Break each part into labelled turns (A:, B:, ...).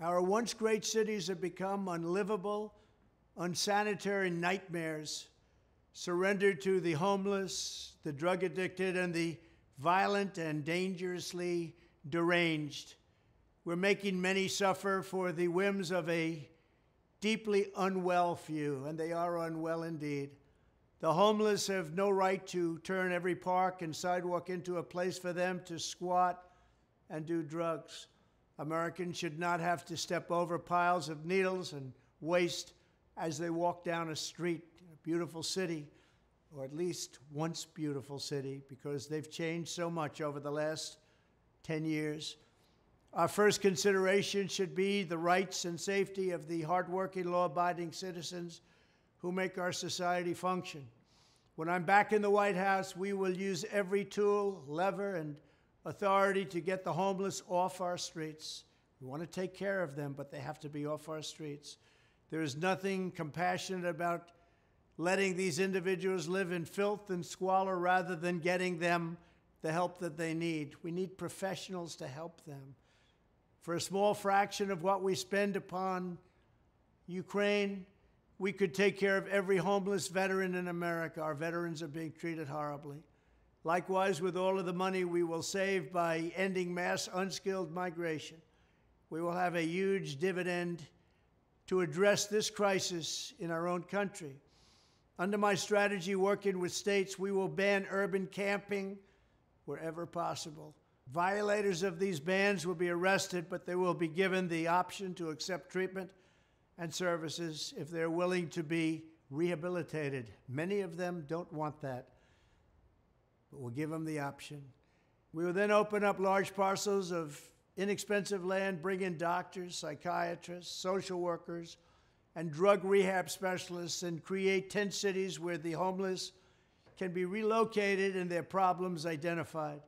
A: Our once great cities have become unlivable, unsanitary nightmares, surrendered to the homeless, the drug addicted, and the violent and dangerously deranged. We're making many suffer for the whims of a deeply unwell few, and they are unwell indeed. The homeless have no right to turn every park and sidewalk into a place for them to squat and do drugs. Americans should not have to step over piles of needles and waste as they walk down a street, a beautiful city, or at least once beautiful city, because they've changed so much over the last 10 years. Our first consideration should be the rights and safety of the hardworking, law abiding citizens who make our society function. When I'm back in the White House, we will use every tool, lever, and authority to get the homeless off our streets. We want to take care of them, but they have to be off our streets. There is nothing compassionate about letting these individuals live in filth and squalor rather than getting them the help that they need. We need professionals to help them. For a small fraction of what we spend upon Ukraine, we could take care of every homeless veteran in America. Our veterans are being treated horribly. Likewise, with all of the money we will save by ending mass unskilled migration, we will have a huge dividend to address this crisis in our own country. Under my strategy, working with states, we will ban urban camping wherever possible. Violators of these bans will be arrested, but they will be given the option to accept treatment and services if they're willing to be rehabilitated. Many of them don't want that, but we'll give them the option. We will then open up large parcels of inexpensive land, bring in doctors, psychiatrists, social workers, and drug rehab specialists, and create 10 cities where the homeless can be relocated and their problems identified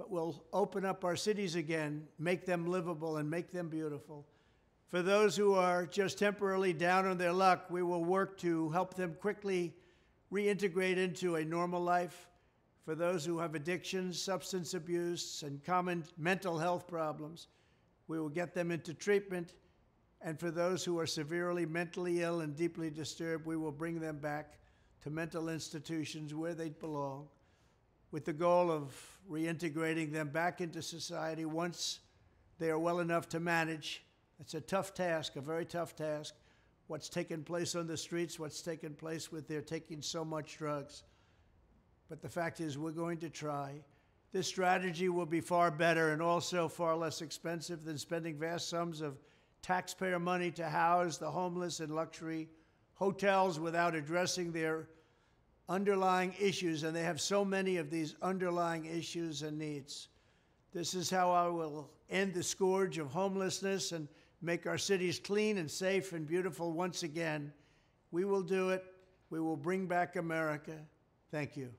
A: but we'll open up our cities again, make them livable, and make them beautiful. For those who are just temporarily down on their luck, we will work to help them quickly reintegrate into a normal life. For those who have addictions, substance abuse, and common mental health problems, we will get them into treatment. And for those who are severely mentally ill and deeply disturbed, we will bring them back to mental institutions where they belong with the goal of reintegrating them back into society once they are well enough to manage. It's a tough task, a very tough task. What's taken place on the streets, what's taken place with their taking so much drugs. But the fact is, we're going to try. This strategy will be far better and also far less expensive than spending vast sums of taxpayer money to house the homeless in luxury hotels without addressing their underlying issues, and they have so many of these underlying issues and needs. This is how I will end the scourge of homelessness and make our cities clean and safe and beautiful once again. We will do it. We will bring back America. Thank you.